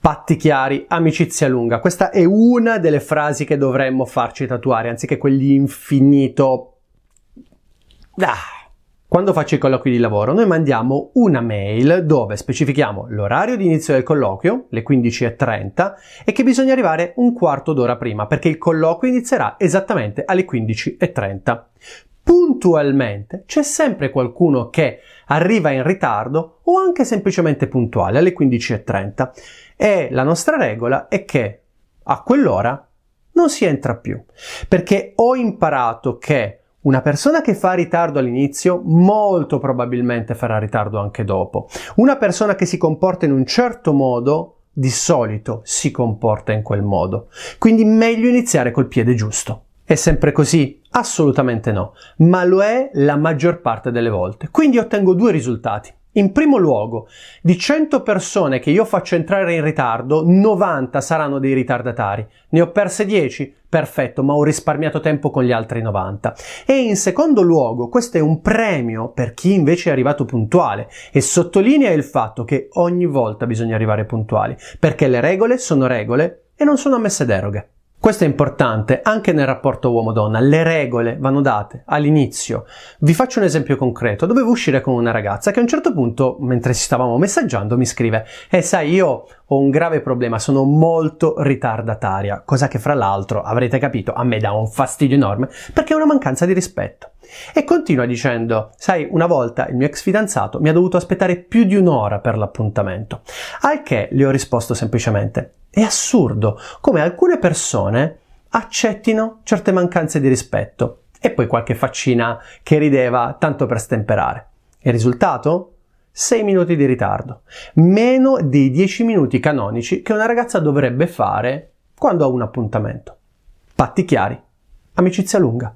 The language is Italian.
Patti chiari, amicizia lunga. Questa è una delle frasi che dovremmo farci tatuare, anziché quegli infinito... Ah. Quando faccio i colloqui di lavoro, noi mandiamo una mail dove specifichiamo l'orario di inizio del colloquio, le 15.30, e che bisogna arrivare un quarto d'ora prima, perché il colloquio inizierà esattamente alle 15.30 puntualmente c'è sempre qualcuno che arriva in ritardo o anche semplicemente puntuale alle 15.30 e la nostra regola è che a quell'ora non si entra più perché ho imparato che una persona che fa ritardo all'inizio molto probabilmente farà ritardo anche dopo. Una persona che si comporta in un certo modo di solito si comporta in quel modo. Quindi meglio iniziare col piede giusto. È sempre così? Assolutamente no, ma lo è la maggior parte delle volte. Quindi ottengo due risultati. In primo luogo, di 100 persone che io faccio entrare in ritardo, 90 saranno dei ritardatari. Ne ho perse 10? Perfetto, ma ho risparmiato tempo con gli altri 90. E in secondo luogo, questo è un premio per chi invece è arrivato puntuale e sottolinea il fatto che ogni volta bisogna arrivare puntuali, perché le regole sono regole e non sono ammesse deroghe. Questo è importante anche nel rapporto uomo-donna, le regole vanno date all'inizio. Vi faccio un esempio concreto, dovevo uscire con una ragazza che a un certo punto, mentre ci stavamo messaggiando, mi scrive Eh sai, io ho un grave problema, sono molto ritardataria, cosa che fra l'altro, avrete capito, a me dà un fastidio enorme, perché è una mancanza di rispetto. E continua dicendo, sai, una volta il mio ex fidanzato mi ha dovuto aspettare più di un'ora per l'appuntamento, al che le ho risposto semplicemente, è assurdo come alcune persone accettino certe mancanze di rispetto e poi qualche faccina che rideva tanto per stemperare. Il risultato? 6 minuti di ritardo, meno dei 10 minuti canonici che una ragazza dovrebbe fare quando ha un appuntamento. Patti chiari, amicizia lunga.